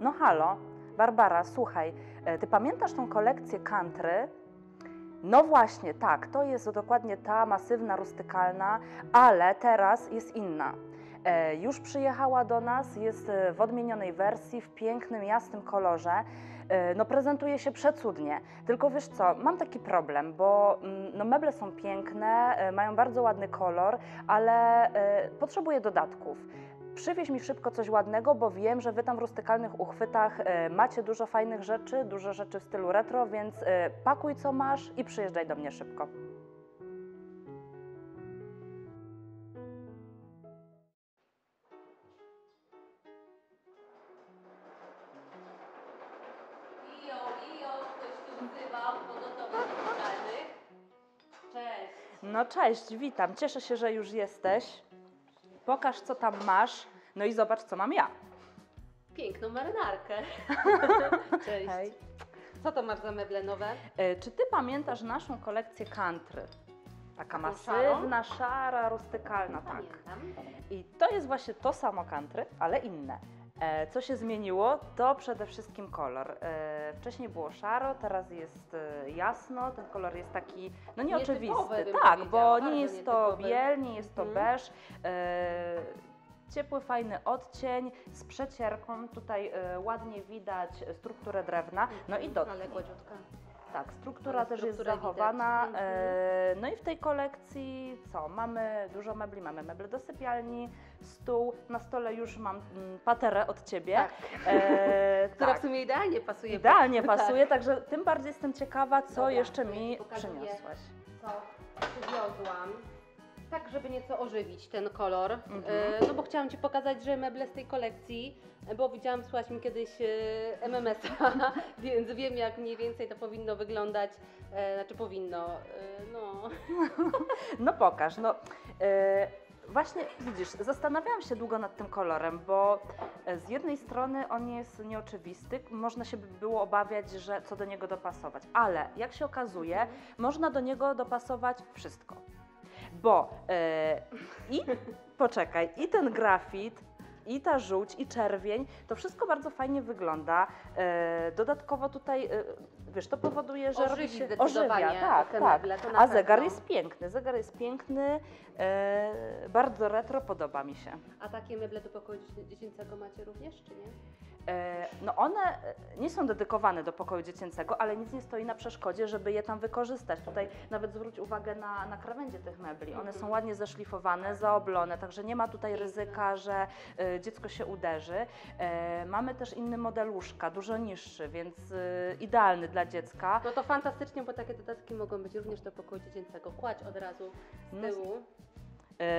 No halo, Barbara, słuchaj, e, ty pamiętasz tą kolekcję country? No właśnie, tak, to jest dokładnie ta masywna, rustykalna, ale teraz jest inna. E, już przyjechała do nas, jest e, w odmienionej wersji, w pięknym, jasnym kolorze. No prezentuje się przecudnie. Tylko wiesz co, mam taki problem, bo mm, no, meble są piękne, mają bardzo ładny kolor, ale potrzebuję dodatków. Przywieź mi szybko coś ładnego, bo wiem, że Wy tam w rustykalnych uchwytach e, macie dużo fajnych rzeczy, dużo rzeczy w stylu retro, więc e, pakuj co masz i przyjeżdżaj do mnie szybko. No cześć, witam, cieszę się, że już jesteś. Pokaż co tam masz, no i zobacz co mam ja. Piękną marynarkę. Cześć. Hej. Co to masz za meble nowe? E, Czy Ty pamiętasz naszą kolekcję country? Taka masywna, szara, rustykalna, tak. I to jest właśnie to samo country, ale inne. E, Co się zmieniło, to przede wszystkim kolor. E, Wcześniej było szaro, teraz jest jasno, ten kolor jest taki, no nieoczywisty. Nietypowy, tak, bo nie jest to biel, nie jest to Mhm. beż. Ciepły, fajny odcień z przecierką. Tutaj e, ładnie widać strukturę drewna. No i dotknij. Ale gładziutka. Tak, struktura Ale też jest strukturę zachowana. widać. E, no i w tej kolekcji co? Mamy dużo mebli, mamy meble do sypialni, stół, na stole już mam mm, paterę od Ciebie. Tak. E, Która tak. w sumie idealnie pasuje. Idealnie Tak. pasuje, także tym bardziej jestem ciekawa, co Dobra, jeszcze to ja mi ci pokazuję. przyniosłaś. co przywiozłam. Tak, żeby nieco ożywić ten kolor. Mhm. E, no bo chciałam Ci pokazać, że meble z tej kolekcji, bo widziałam, słuchałaś mi kiedyś e, MMS-a, więc wiem jak mniej więcej to powinno wyglądać. E, znaczy powinno, e, no. No pokaż, no. e, Właśnie widzisz, zastanawiałam się długo nad tym kolorem, bo z jednej strony on jest nieoczywisty, można się by było obawiać, że co do niego dopasować, ale jak się okazuje, można do niego dopasować wszystko. Bo e, i poczekaj, i ten grafit, i ta żółć, i czerwień, to wszystko bardzo fajnie wygląda. E, dodatkowo tutaj, e, wiesz, to powoduje, że Ożywi robi się zdecydowanie ożywia, tak, te tak. meble, to na A zegar pewno. jest piękny, zegar jest piękny, e, bardzo retro, podoba mi się. A takie meble do pokoju dziecię- dziecięcego macie również, czy nie? E, No one e, nie są dedykowane do pokoju dziecięcego, ale nic nie stoi na przeszkodzie, żeby je tam wykorzystać. Tutaj nawet zwróć uwagę na, na krawędzie tych mebli. One są ładnie zeszlifowane, zaoblone, także nie ma tutaj ryzyka, że e, dziecko się uderzy. Mamy też inny model łóżka, dużo niższy, więc idealny dla dziecka. No to fantastycznie, bo takie dodatki mogą być również do pokoju dziecięcego. Kładź od razu z No, tyłu. E,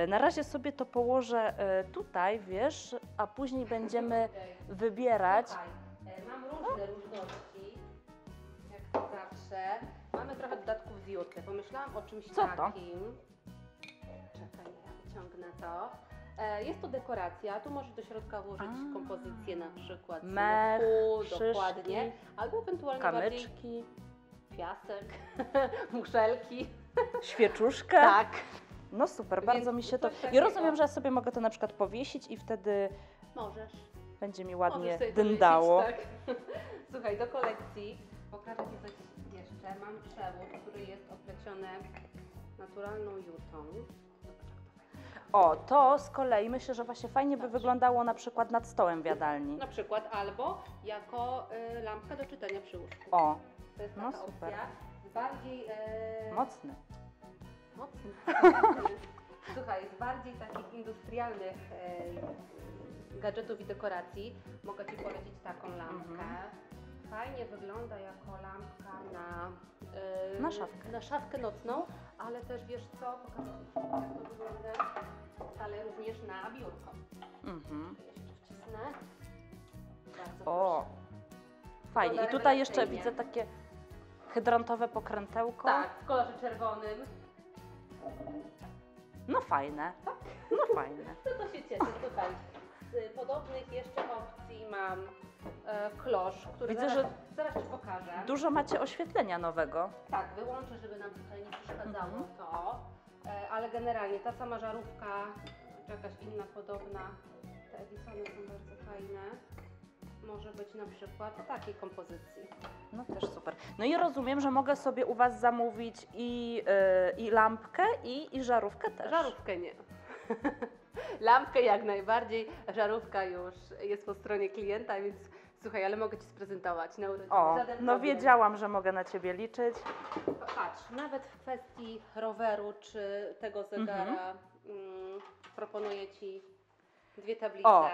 Na razie sobie to położę e, tutaj, wiesz, a później będziemy wybierać. Słuchaj, e, mam różne różności, jak to zawsze. Mamy trochę dodatków z juty. Pomyślałam o czymś Co to? takim. Czekaj, ja wyciągnę to. E, Jest to dekoracja, tu możesz do środka włożyć A. kompozycję na przykład Mech, szyszki. dokładnie, albo ewentualnie bardziej Kamyczki, piasek, muszelki. świeczuszkę. Tak. No super, Więc bardzo mi się to. I takiego. rozumiem, że ja sobie mogę to na przykład powiesić i wtedy Możesz. będzie mi ładnie dyndało. powiedzieć, Tak. Słuchaj, do kolekcji pokażę Ci coś jeszcze. Mam przewód, który jest opleciony naturalną jutą. O, to z kolei myślę, że właśnie fajnie by wyglądało na przykład nad stołem w jadalni. Na przykład albo jako y, lampka do czytania przy łóżku. O, To jest no taka super. opcja. Bardziej... E, mocny. Mocny. Słuchaj, z bardziej takich industrialnych e, gadżetów i dekoracji mogę Ci polecić taką lampkę. Mhm. Fajnie wygląda jako lampka na, e, Na szafkę. na szafkę nocną, ale też wiesz co, pokażę Ci jak to wygląda, ale również na biurko. Mhm. Jeszcze wcisnę. Bardzo O, proszę. fajnie. I tutaj jeszcze widzę takie hydrantowe pokrętełko. Tak, w kolorze czerwonym. No fajne. No fajne. No to się cieszę, słuchaj. Z podobnych jeszcze opcji mam e, klosz, który Widzę, zaraz, że zaraz Ci pokażę. Dużo macie oświetlenia nowego. Tak, wyłączę, żeby nam tutaj nie przeszkadzało Mhm. to. E, ale generalnie ta sama żarówka, czy jakaś inna podobna, te Edisony są bardzo fajne. Może być na przykład takiej kompozycji. No też super. No i rozumiem, że mogę sobie u Was zamówić i, y, i lampkę, i, i żarówkę też. Żarówkę nie. Lampkę jak najbardziej, żarówka już jest po stronie klienta, więc słuchaj, ale mogę Ci sprezentować na urodziny. O, Żaden no problem. wiedziałam, że mogę na Ciebie liczyć. Patrz, nawet w kwestii roweru czy tego zegara Mhm. mm, proponuję Ci dwie tablice. O.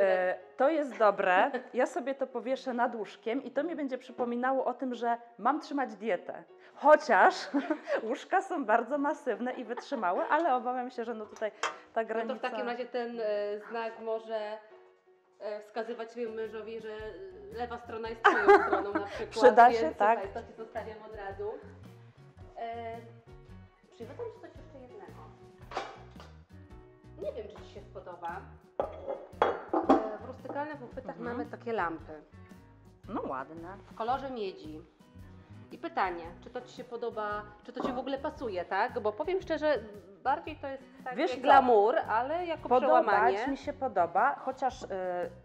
E, to jest dobre. Ja sobie to powieszę nad łóżkiem i to mi będzie przypominało o tym, że mam trzymać dietę. Chociaż łóżka są bardzo masywne i wytrzymałe, ale obawiam się, że no tutaj ta No granica... to w takim razie ten e, znak może e, wskazywać swojemu mężowi, że lewa strona jest twoją stroną na przykład. Przyda się, więc, tak. Słuchaj, to ci zostawiam od razu. E, Przywiozłam ci coś jeszcze jednego. Nie wiem, czy ci się spodoba. W uchwytach Mhm. mamy takie lampy No ładne. w kolorze miedzi. I pytanie, czy to Ci się podoba, czy to Ci w ogóle pasuje, tak? Bo powiem szczerze, bardziej to jest taki Wiesz co? glamour, ale jako Podobać przełamanie. mi się podoba, chociaż y,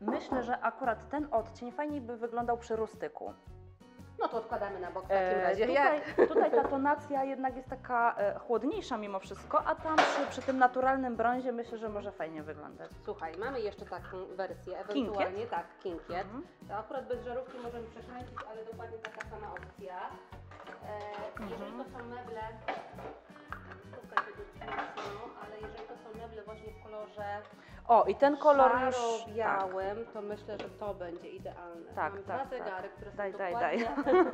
myślę, że akurat ten odcień fajniej by wyglądał przy rustyku. No to odkładamy na bok w takim E, razie. tutaj, Jak? tutaj ta tonacja jednak jest taka e, chłodniejsza mimo wszystko, a tam przy, przy tym naturalnym brązie myślę, że może fajnie wyglądać. Słuchaj, mamy jeszcze taką wersję, ewentualnie tak, kinkiet. Mhm. To akurat bez żarówki możemy przekręcić, ale dokładnie taka sama opcja. E, jeżeli Mhm. to są meble, tutaj mocno, ale jeżeli to są meble właśnie w kolorze O, i ten kolor już... szaro-białym, to myślę, że to będzie idealne. Tak, Mam tak, dwa tak. zegary, które Daj, są daj, dokładnie,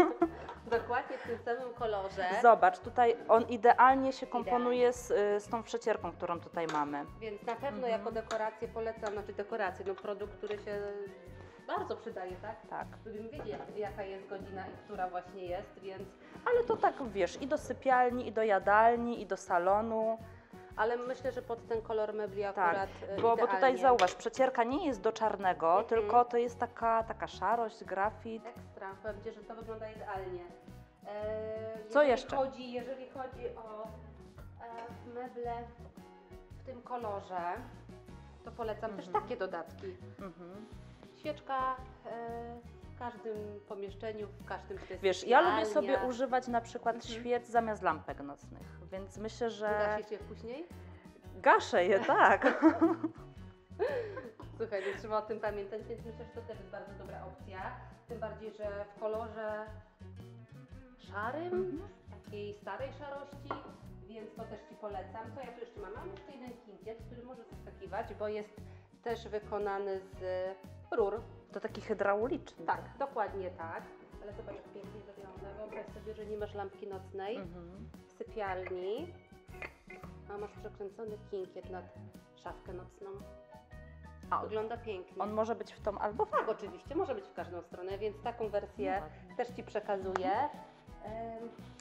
dokładnie w tym samym kolorze. Tak. Zobacz, tutaj on idealnie się komponuje z, y, z tą przecierką, którą tutaj mamy. Więc na pewno Mhm. jako dekorację polecam, znaczy dekorację, no produkt, który się bardzo przydaje, tak? Tak. Lubimy wiedzieć, jak- jaka jest godzina i która właśnie jest, więc... Ale to tak, wiesz, i do sypialni, i do jadalni, i do salonu. Ale myślę, że pod ten kolor mebli akurat e, Bo, bo tutaj zauważ, przecierka nie jest do czarnego, tylko to jest taka, taka szarość, grafit. Ekstra, powiem Ci, że to wygląda idealnie. E, Co jeszcze? Chodzi, jeżeli chodzi o e, meble w tym kolorze, to polecam też Mhm. takie dodatki. Mhm. Świeczka e, każdym pomieszczeniu, w każdym jest Wiesz, ja lubię sobie używać na przykład Mhm. świec zamiast lampek nocnych, więc myślę, że Gasisz je później? gaszę je, tak. Słuchaj, no trzeba o tym pamiętać, więc myślę, że to też jest bardzo dobra opcja. Tym bardziej, że w kolorze szarym, Mhm. takiej starej szarości, więc to też Ci polecam. Co ja tu jeszcze mam? Mam jeszcze jeden kinkiet, który może zaskakiwać, bo jest też wykonany z rur. To taki hydrauliczny. Tak, dokładnie tak. Ale zobacz, jak pięknie wygląda. Wyobraź sobie, że nie masz lampki nocnej Mhm. w sypialni, a masz przekręcony kinkiet nad szafkę nocną. A, Wygląda pięknie. on może być w tą albo w Tak, oczywiście, może być w każdą stronę, więc taką wersję No też Ci przekazuję.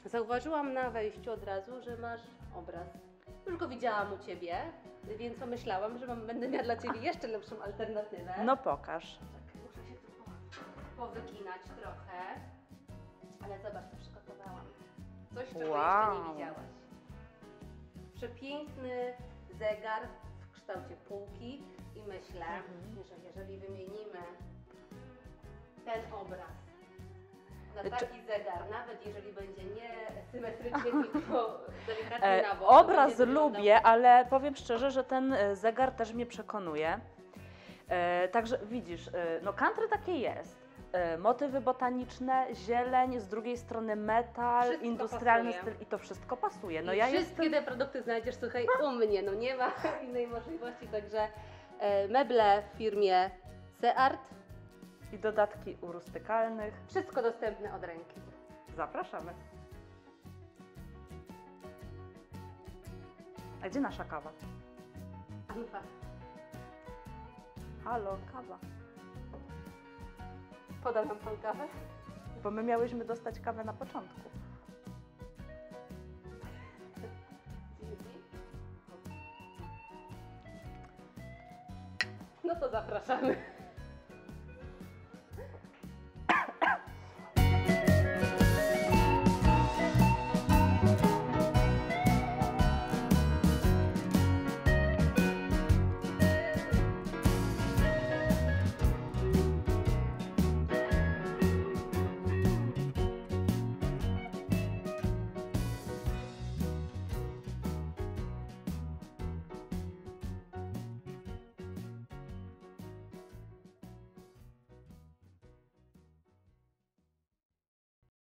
Zauważyłam na wejściu od razu, że masz obraz. Już go widziałam u Ciebie, więc pomyślałam, że mam, będę miała dla Ciebie jeszcze lepszą alternatywę. No pokaż. Powyginać trochę. Ale zobacz, co przygotowałam. Coś, czego jeszcze Wow. nie widziałaś. Przepiękny zegar w kształcie półki i myślę, Mhm. że jeżeli wymienimy ten obraz na taki zegar, nawet jeżeli będzie nie symetrycznie, tylko delikatnie E, na bok. obraz lubię, ale powiem szczerze, że ten e, zegar też mnie przekonuje. E, także widzisz, e, no country takie jest. E, motywy botaniczne, zieleń, z drugiej strony metal, Wszystko industrialny pasuje. styl i to wszystko pasuje. No I ja wszystkie jestem... te produkty znajdziesz, słuchaj, u mnie, no nie ma innej możliwości, także e, meble w firmie Seart, I dodatki urustykalnych. wszystko dostępne od ręki. Zapraszamy. A gdzie nasza kawa? Anfa, Halo, kawa. Podam Wam tą kawę? Bo my miałyśmy dostać kawę na początku. No to zapraszamy.